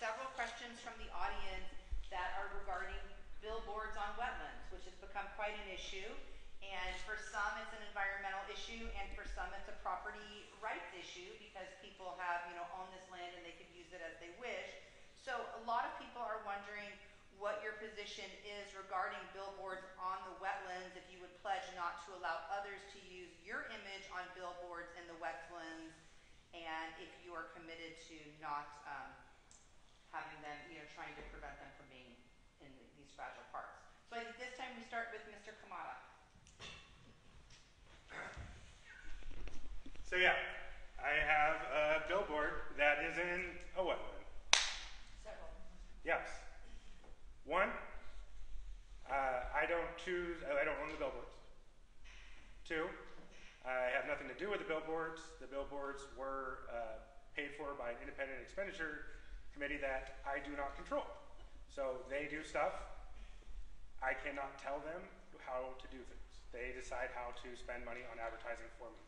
several questions from the audience that are regarding billboards on wetlands, which has become quite an issue. And for some, it's an environmental issue, and for some, it's a property rights issue because people have, you know, owned this land and they could use it as they wish. So a lot of people are wondering what your position is regarding billboards on the wetlands, if you would pledge not to allow others to use your image on billboards in the wetlands, and if you are committed to not um, having them, you know, trying to prevent them from being in these fragile parts. So I think this time we start with Mr. Kamada. So yeah, I have a billboard that is in a wetland. Several. Yes. One, uh, I don't choose, I don't own the billboards. Two, I have nothing to do with the billboards. The billboards were uh, paid for by an independent expenditure committee that I do not control. So they do stuff. I cannot tell them how to do things. They decide how to spend money on advertising for me.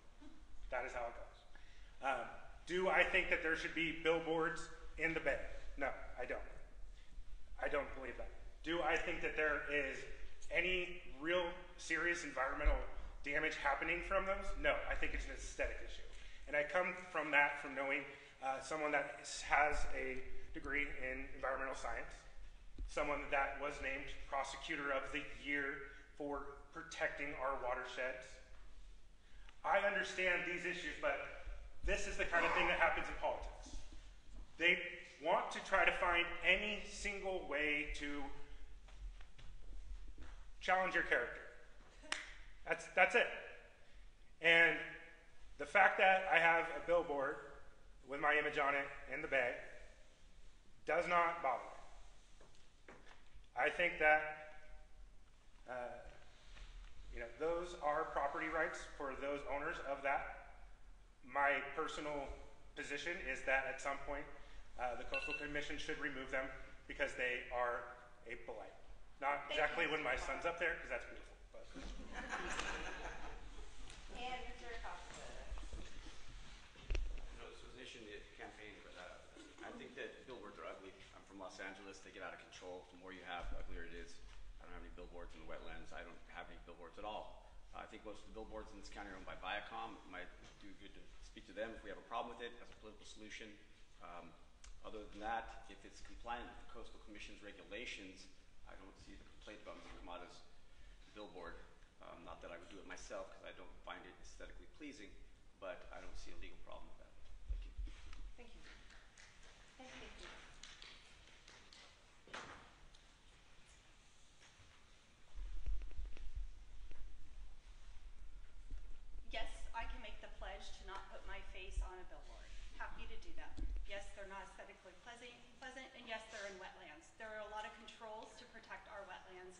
That is how it goes. Um, do I think that there should be billboards in the bay? No, I don't. I don't believe that. Do I think that there is any real serious environmental damage happening from those? No, I think it's an aesthetic issue. And I come from that from knowing uh, someone that has a degree in environmental science, someone that was named prosecutor of the year for protecting our watersheds, I understand these issues, but this is the kind of thing that happens in politics. They want to try to find any single way to challenge your character. That's, that's it. And the fact that I have a billboard with my image on it in the bay does not bother me. I think that uh, you know, those are property rights for those owners of that. My personal position is that at some point uh, the Coastal Commission should remove them because they are a blight. Not exactly when my son's up there because that's beautiful. But. And Mr. Acosta. No, this was an issue in the campaign, but uh, I think that billboards are ugly. I'm from Los Angeles. They get out of control. The more you have, the uglier it is. I don't have any billboards in the wetlands. I don't have any billboards at all. Uh, I think most of the billboards in this county are owned by Viacom. It might do good to speak to them if we have a problem with it as a political solution. Um, other than that, if it's compliant with the Coastal Commission's regulations, I don't see the complaint about Mr. Kamada's billboard. Um, not that I would do it myself because I don't find it aesthetically pleasing, but I don't see a legal problem with that. Thank you. Thank you. Thank you. Yes, I can make the pledge to not put my face on a billboard. Happy to do that. Yes, they're not pleasant, pleasant, and yes, they're in wetlands. There are a lot of controls to protect our wetlands,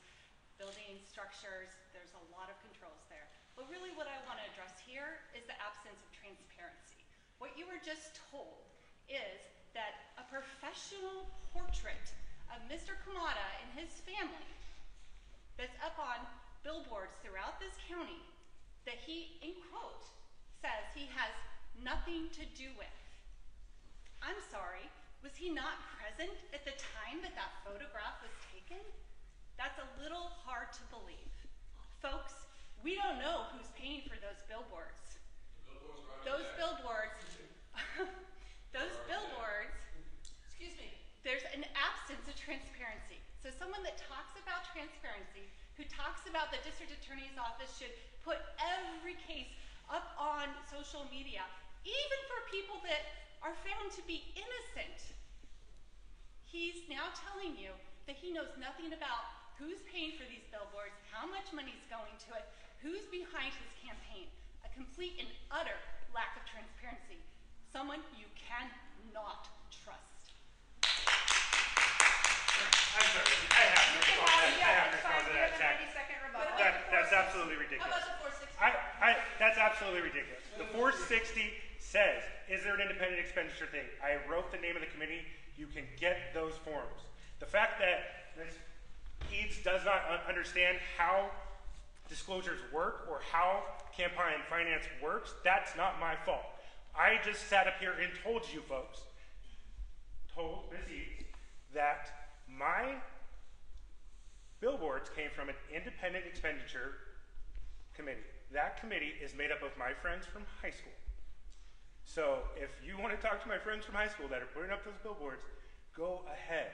building structures, there's a lot of controls there. But really what I want to address here is the absence of transparency. What you were just told is that a professional portrait of Mr. Kamada and his family that's up on billboards throughout this county that he, in quote, says he has nothing to do with. I'm sorry, was he not present at the time that that photograph was taken? That's a little hard to believe. Folks, we don't know who's paying for those billboards. Those billboards, those billboards excuse me, there's an absence of transparency. So someone that talks about transparency, who talks about the district attorney's office should put every case up on social media, even for people that are found to be innocent. He's now telling you that he knows nothing about who's paying for these billboards, how much money's going to it, who's behind his campaign. A complete and utter lack of transparency. Someone you cannot trust. I'm sorry. I have to respond to that. I have to respond to that, You Zach. have a 90-second rebuttal. That, that's absolutely How ridiculous. about the 460? I, I, that's absolutely ridiculous. The 460 says, is there an independent expenditure thing? I wrote the name of the committee. You can get those forms. The fact that Ms. Eads does not understand how disclosures work or how campaign finance works, that's not my fault. I just sat up here and told you folks, told Ms. Eads, that my billboards came from an independent expenditure committee. That committee is made up of my friends from high school. So if you want to talk to my friends from high school that are putting up those billboards, go ahead.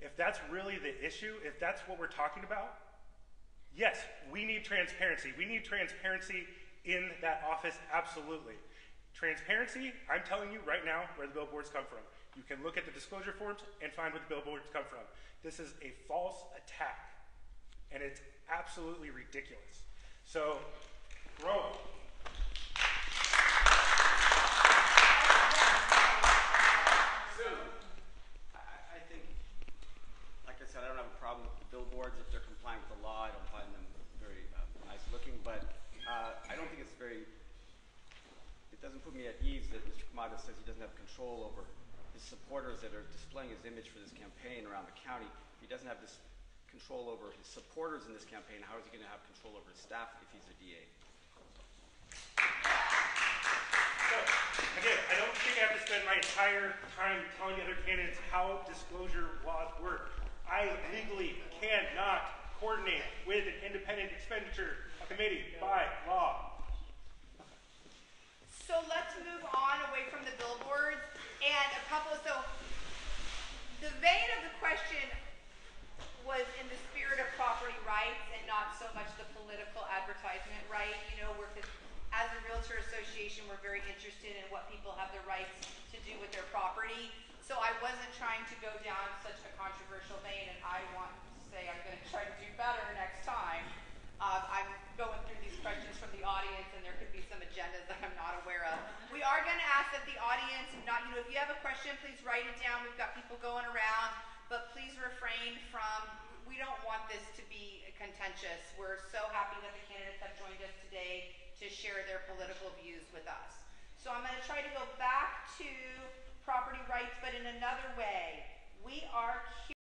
If that's really the issue, if that's what we're talking about, yes, we need transparency. We need transparency in that office, absolutely. Transparency, I'm telling you right now where the billboards come from. You can look at the disclosure forms and find where the billboards come from. This is a false attack, and it's absolutely ridiculous. So, grow. I, I- I think, like I said, I don't have a problem with the billboards if they're complying with the law. I don't find them very um, nice looking, but uh, I don't think it's very. It doesn't put me at ease that Mr. Kamada says he doesn't have control over his supporters that are displaying his image for this campaign around the county. If he doesn't have this control over his supporters in this campaign, how is he going to have control over his staff if he's a DA? So, again, I don't think I have to spend my entire time telling the other candidates how disclosure laws work. I legally cannot coordinate with an independent expenditure committee by law. So let's move on away from the billboards couple, so the vein of the question was in the spirit of property rights and not so much the political advertisement right. You know, we're, as a realtor association, we're very interested in what people have the rights to do with their property. So I wasn't trying to go down such a controversial vein and I want contentious. We're so happy that the candidates have joined us today to share their political views with us. So I'm going to try to go back to property rights, but in another way. We are